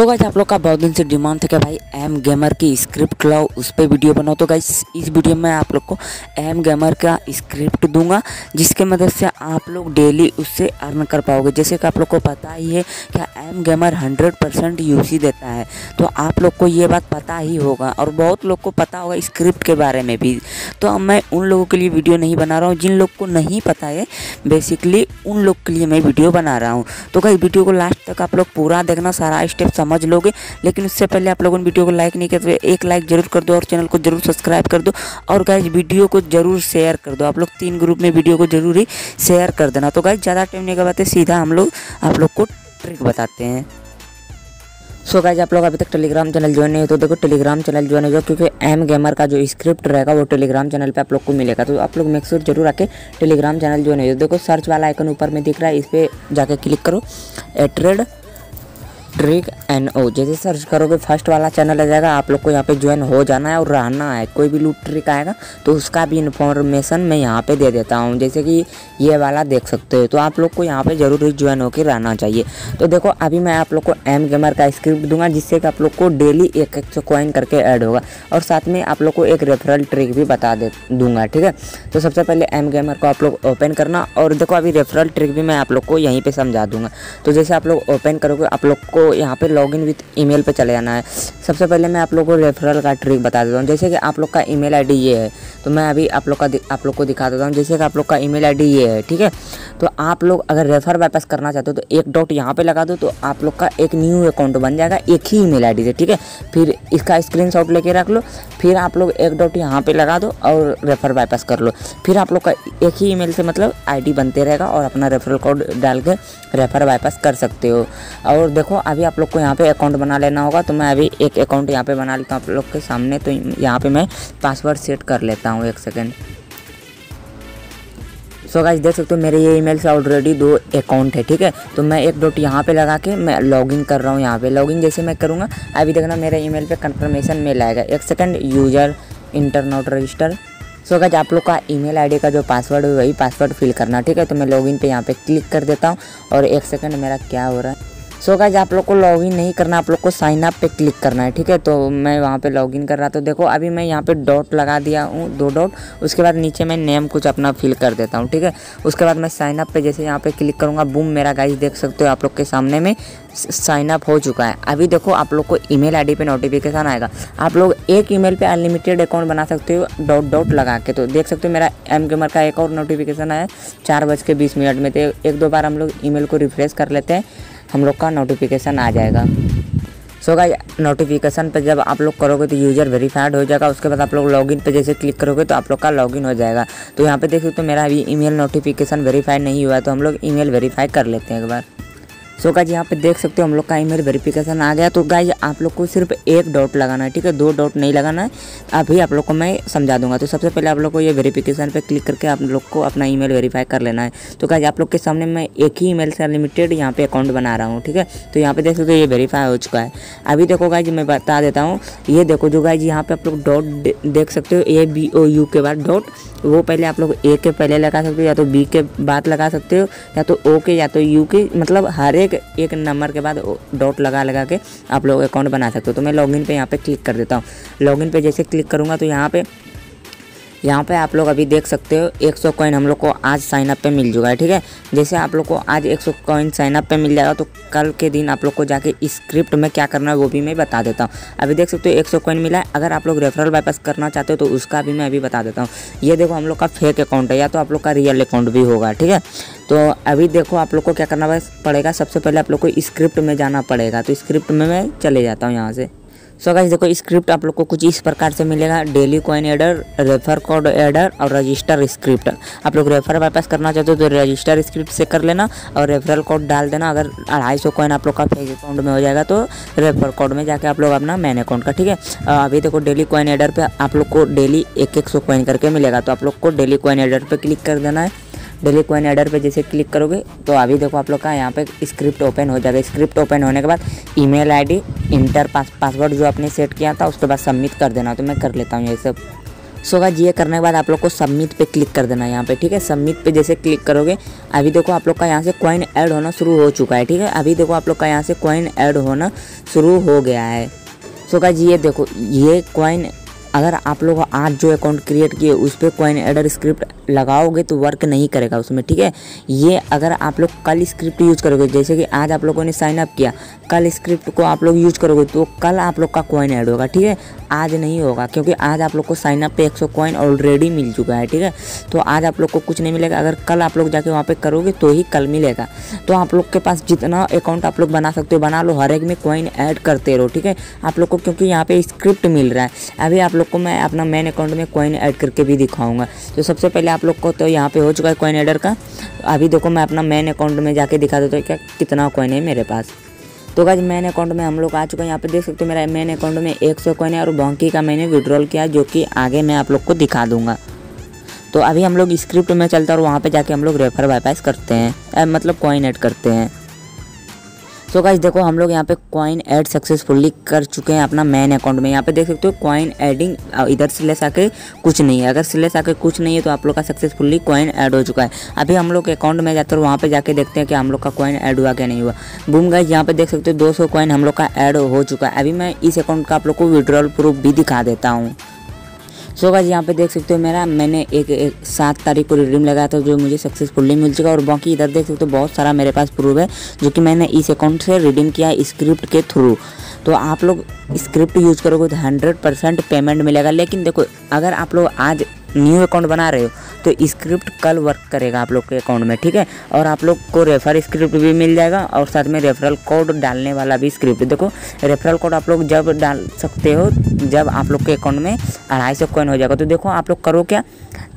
So guys आप लोग का बहुत दिन से डिमांड था कि भाई एम गेमर की स्क्रिप्ट लाओ, उस पर वीडियो बनाओ। तो गाइस इस वीडियो में आप लोग को एम गेमर का स्क्रिप्ट दूँगा, जिसके मदद से आप लोग डेली उससे अर्न कर पाओगे। जैसे कि आप लोग को पता ही है कि M gamer hundred percent U C है। तो आप लोग को ये बात पता ही होगा, और बहुत लोग को पता होगा स्क्रिप्ट के बारे में भी। तो मैं उन लोगों के लिए वीडियो नहीं बना रहा हूँ, जिन लोग को नहीं पता है बेसिकली उन लोग के लिए मैं वीडियो बना रहा हूँ। तो गाइस वीडियो को लास्ट तक आप लोग पूरा देखना, सारा स्टेप समझ लोगे। लेकिन उससे पहले आप लोगों ने वीडियो को लाइक नहीं किया तो एक लाइक ज़रूर कर दो और चैनल को ज़रूर सब्सक्राइब कर दो। और गाइज़ वीडियो को ज़रूर शेयर कर दो। आप लोग तीन ग्रुप में वीडियो को ज़रूर ही शेयर कर देना। तो गाइज़ ज़्यादा टाइम नहीं करवाते सीधा हम लोग, आप लोग को ट्रिक बताते हैं। सो so गाइज़ आप लोग अभी तक टेलीग्राम चैनल ज्वाइन नहीं हो तो देखो टेलीग्राम चैनल ज्वाइन हो जाओ, क्योंकि एम गेमर का जो स्क्रिप्ट रहेगा, वो टेलीग्राम चैनल पे आप लोग को मिलेगा। तो आप लोग मेक श्योर ज़रूर आके टेलीग्राम चैनल ज्वाइन हो जाओ। देखो सर्च वाला आइकन ऊपर में दिख रहा है, इस पर जाके क्लिक करो एट्रेड ट्रिक एन ओ जैसे सर्च करोगे फ़र्स्ट वाला चैनल आ जाएगा, आप लोग को यहाँ पे ज्वाइन हो जाना है और रहना है। कोई भी लूट ट्रिक आएगा तो उसका भी इन्फॉर्मेशन मैं यहाँ पे दे देता हूँ। जैसे कि ये वाला देख सकते हो तो आप लोग को यहाँ पे ज़रूर ज्वाइन होकर रहना चाहिए। तो देखो, अभी मैं आप लोग को एम गेमर का स्क्रिप्ट दूँगा, जिससे कि आप लोग को डेली एक एक सौ कॉइन करके ऐड होगा। और साथ में आप लोग को एक रेफरल ट्रिक भी बता दे, दूँगा, ठीक है? तो सबसे पहले एम गेमर को आप लोग ओपन करना, और देखो, अभी रेफरल ट्रिक भी मैं आप लोग को यहीं पर समझा दूँगा। तो जैसे आप लोग ओपन करोगे, आप लोग को यहाँ पे लॉगिन विथ ईमेल पे चले जाना है। सबसे पहले मैं आप लोग को रेफरल का ट्रिक बता देता हूँ। जैसे कि आप लोग का ईमेल आईडी ये है तो मैं अभी आप लोग का आप लोग को दिखा देता हूँ। जैसे कि आप लोग का ईमेल आईडी ये है, ठीक है? तो आप लोग अगर रेफर वापस करना चाहते हो तो एक डॉट यहाँ पर लगा दो तो आप लोग का एक न्यू अकाउंट बन जाएगा, एक ही ईमेल आईडी से, ठीक है? फिर इसका स्क्रीनशॉट लेके रख लो, फिर आप लोग एक डॉट यहाँ पर लगा दो और रेफर वापस कर लो। फिर आप लोग का एक ही ईमेल से मतलब आईडी बनते रहेगा और अपना रेफरल कोड डाल के रेफर वापस कर सकते हो। और देखो अभी आप लोग को यहाँ पे अकाउंट बना लेना होगा तो मैं अभी एक अकाउंट यहाँ पे बना लेता हूँ आप लोग के सामने तो यहाँ पे मैं पासवर्ड सेट कर लेता हूँ एक सेकेंड सो so गाइस देख सकते हो मेरे ये ईमेल से ऑलरेडी दो अकाउंट है, ठीक है? तो मैं एक डॉट यहाँ पे लगा के मैं लॉगिन कर रहा हूँ यहाँ पे। लॉगिन जैसे मैं करूँगा, अभी देखना मेरे ईमेल पे कंफर्मेशन मेल आएगा। एक second user enter not register so guys आप लोग का ईमेल आईडी का जो पासवर्ड है, वही पासवर्ड फिल करना, ठीक है? तो मैं लॉगिन पे यहाँ पे क्लिक कर देता हूँ, और एक सेकंड मेरा क्या हो रहा है? सो गाइज़ आप लोग को लॉगिन नहीं करना, आप लोग को साइन अप पे क्लिक करना है, ठीक है? तो मैं वहाँ पे लॉगिन कर रहा तो देखो, अभी मैं यहाँ पे डॉट लगा दिया हूँ, दो डॉट उसके बाद नीचे मैं नेम कुछ अपना फिल कर देता हूँ, ठीक है? उसके बाद मैं साइन अप पे जैसे यहाँ पे क्लिक करूँगा बूम मेरा गाइज़ देख सकते हो आप लोग के सामने में साइन अप हो चुका है। अभी देखो, आप लोग को ईमेल आईडी पे नोटिफिकेशन आएगा। आप लोग एक ईमेल पे अनलिमिटेड अकाउंट बना सकते हो डॉट डॉट लगा के। तो देख सकते हो, मेरा एम गेमर का एक और नोटिफिकेशन आया, चार बज के बीस मिनट में। तो एक, दो बार हम लोग ईमेल को रिफ्रेश कर लेते हैं। हम लोग का नोटिफिकेशन आ जाएगा। सो गाइस नोटिफिकेशन पे जब आप लोग करोगे तो यूज़र वेरीफाइड हो जाएगा। उसके बाद आप लोग लॉगिन पर जैसे क्लिक करोगे तो आप लोग का लॉगिन हो जाएगा। तो यहाँ पे देख सकते हो मेरा अभी ईमेल नोटिफिकेशन वेरीफाई नहीं हुआ है तो हम लोग ईमेल वेरीफाई कर लेते हैं एक बार। सो गाइज़ यहाँ पे देख सकते हो हम लोग का ईमेल वेरिफिकेशन आ गया। तो गाइज़ आप लोग को सिर्फ़ एक डॉट लगाना है, ठीक है? दो डॉट नहीं लगाना है। अभी आप लोग को मैं समझा दूँगा। तो सबसे पहले आप लोग को ये वेरिफिकेशन पे क्लिक करके आप लोग को अपना ईमेल वेरीफाई कर लेना है। तो गाइज़ आप लोग के सामने मैं एक ही ईमेल से अनलिमिटेड यहाँ पे अकाउंट बना रहा हूँ, ठीक है? तो यहाँ पे देख सकते हो ये वेरीफाई हो चुका है। अभी देखो गाइज़ मैं बता देता हूँ। ये देखो जो गाइज़ यहाँ पे आप लोग डॉट देख सकते हो ए बी ओ यू के बाद डॉट वो पहले आप लोग ए के पहले लगा सकते हो, या तो बी के बाद लगा सकते हो, या तो ओ के, या तो यू के मतलब हर एक एक एक नंबर के बाद डॉट लगा लगा के आप लोग अकाउंट बना सकते हो। तो मैं लॉगिन पे यहाँ पे क्लिक कर देता हूँ। लॉगिन पे जैसे क्लिक करूँगा तो यहाँ पे यहाँ पे आप लोग अभी देख सकते हो 100 कॉइन हम लोग को आज साइन अप पे मिल चुका है, ठीक है? जैसे आप लोग को आज 100 कॉइन साइन अप पे मिल जाएगा तो कल के दिन आप लोग को जाके स्क्रिप्ट में क्या करना है वो भी मैं बता देता हूँ। अभी देख सकते हो 100 कॉइन मिला है। अगर आप लोग रेफरल वापस करना चाहते हो तो उसका भी मैं अभी बता देता हूँ। ये देखो हम लोग का फेक अकाउंट है, या तो आप लोग का रियल अकाउंट भी होगा, ठीक है? तो अभी देखो आप लोग को क्या करना पड़ेगा, सबसे पहले आप लोग को स्क्रिप्ट में जाना पड़ेगा। तो स्क्रिप्ट में मैं चले जाता हूँ यहाँ से। सो गाइस देखो स्क्रिप्ट आप लोग को कुछ इस प्रकार से मिलेगा। Daily coin adder refer code adder और रजिस्टर स्क्रिप्ट आप लोग रेफर वापस करना चाहते हो तो रजिस्टर स्क्रिप्ट से कर लेना और रेफरल कोड डाल देना। अगर अढ़ाई सौ कॉइन आप लोग का फेक अकाउंट में हो जाएगा तो रेफर कोड में जाके आप लोग अपना मैन अकाउंट का, ठीक है? अभी देखो डेली कॉइन एडर पर आप लोग को डेली एक एक सौ कॉइन करके मिलेगा। तो आप लोग को डेली कॉइन एडर पर क्लिक कर देना है। डेली कोइन एडर पे जैसे क्लिक करोगे तो अभी देखो आप लोग का यहाँ पे स्क्रिप्ट ओपन हो जाएगा। स्क्रिप्ट ओपन होने के बाद email ID enter pass password जो आपने सेट किया था उसके बाद सबमिट कर देना तो मैं कर लेता हूँ ये सब। सो so, ये करने के बाद आप लोग को सबमिट पे क्लिक कर देना है यहाँ पे ठीक है? सबमिट पे जैसे क्लिक करोगे अभी देखो आप लोग का यहाँ से कॉइन ऐड होना शुरू हो चुका है ठीक है? अभी देखो आप लोग का यहाँ से कॉइन ऐड होना शुरू हो गया है। सो so, ये देखो ये कॉइन अगर आप लोग आज जो अकाउंट क्रिएट किए उस पर कॉइन एडर स्क्रिप्ट लगाओगे तो वर्क नहीं करेगा उसमें ठीक है ये अगर आप लोग कल स्क्रिप्ट यूज़ करोगे जैसे कि आज आप लोगों ने साइन अप किया कल स्क्रिप्ट को आप लोग यूज़ करोगे तो कल आप लोग का कॉइन ऐड होगा ठीक है आज नहीं होगा क्योंकि आज आप लोग को साइन अप पे 100 कॉइन ऑलरेडी मिल चुका है ठीक है तो आज आप लोग को कुछ नहीं मिलेगा अगर कल आप लोग जाके वहाँ पे करोगे तो ही कल मिलेगा तो आप लोग के पास जितना अकाउंट आप लोग बना सकते हो बना लो हर एक में कॉइन ऐड करते रहो ठीक है आप लोग को क्योंकि यहाँ पे स्क्रिप्ट मिल रहा है अभी आप लोग को मैं अपना मेन अकाउंट में कॉइन ऐड करके भी दिखाऊँगा। तो सबसे पहले आप लोग को तो यहाँ पे हो चुका है कॉइन एडर का। अभी देखो मैं अपना मेन अकाउंट में जाके दिखा देता हूँ क्या कितना कॉइन है मेरे पास। तो गाज मेन अकाउंट में हम लोग आ चुके हैं। यहाँ पे देख सकते हो मेरा मेन अकाउंट में एक सौ कॉइन है और बाकी का मैंने विड्रॉल किया जो कि आगे मैं आप लोग को दिखा दूँगा। तो अभी हम लोग स्क्रिप्ट में चलते हैं और वहाँ पे जाके हम लोग रेफर बाईपास करते हैं। मतलब कॉइन ऐड करते हैं। सो so गाइज़ देखो, हम लोग यहाँ पे कॉइन ऐड सक्सेसफुली कर चुके हैं अपना मेन अकाउंट में। यहाँ पे देख सकते हो कॉइन एडिंग इधर सिलेस आके कुछ नहीं है। अगर सिलेस आके कुछ नहीं है तो आप लोग का सक्सेसफुली कॉइन ऐड हो चुका है। अभी हम लोग अकाउंट में जाते हैं वहाँ पे जाके देखते हैं कि हम लोग का कॉइन ऐड हुआ क्या नहीं हुआ। बूम गाइज़ यहाँ पे देख सकते हो, दो सौ कॉइन हम लोग का ऐड हो चुका है। अभी मैं इस अकाउंट का आप लोग को विड्रॉल प्रूफ भी दिखा देता हूँ। सो गाइज़ यहाँ पे देख सकते हो मेरा मैंने एक, एक सात तारीख को रिडीम लगाया था जो मुझे सक्सेसफुली मिल चुका और बाकी इधर देख सकते हो बहुत सारा मेरे पास प्रूफ है जो कि मैंने इस अकाउंट से रिडीम किया स्क्रिप्ट के थ्रू तो आप लोग स्क्रिप्ट यूज़ करोगे तो हंड्रेड परसेंट पेमेंट मिलेगा। लेकिन देखो अगर आप लोग आज न्यू अकाउंट बना रहे हो तो स्क्रिप्ट कल वर्क करेगा आप लोग के अकाउंट में, ठीक है? और आप लोग को रेफर स्क्रिप्ट भी मिल जाएगा और साथ में रेफरल कोड डालने वाला भी स्क्रिप्ट देखो रेफरल कोड आप लोग जब डाल सकते हो, जब आप लोग के अकाउंट में अढ़ाई सौ कॉइन हो जाएगा। तो देखो, आप लोग करो क्या?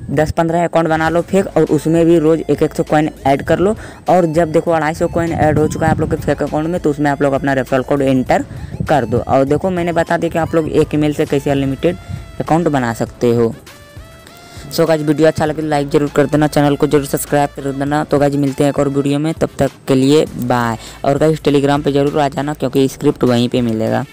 दस पंद्रह अकाउंट बना लो फेक और उसमें भी रोज़ एक एक सौ कॉइन ऐड कर लो। और जब देखो, अढ़ाई सौ कॉइन ऐड हो चुका है आप लोग के फेक अकाउंट में तो उसमें आप लोग अपना रेफरल कोड एंटर कर दो। और देखो, मैंने बता दिया कि आप लोग एक ईमेल से कैसे अनलिमिटेड अकाउंट बना सकते हो। सो गाज वीडियो अच्छा लगे तो लाइक ज़रूर कर देना चैनल को ज़रूर सब्सक्राइब कर देना। तो गाज मिलते हैं एक और वीडियो में, तब तक के लिए बाय और गाइज़ टेलीग्राम पर ज़रूर आ जाना, क्योंकि स्क्रिप्ट वहीं पर मिलेगा।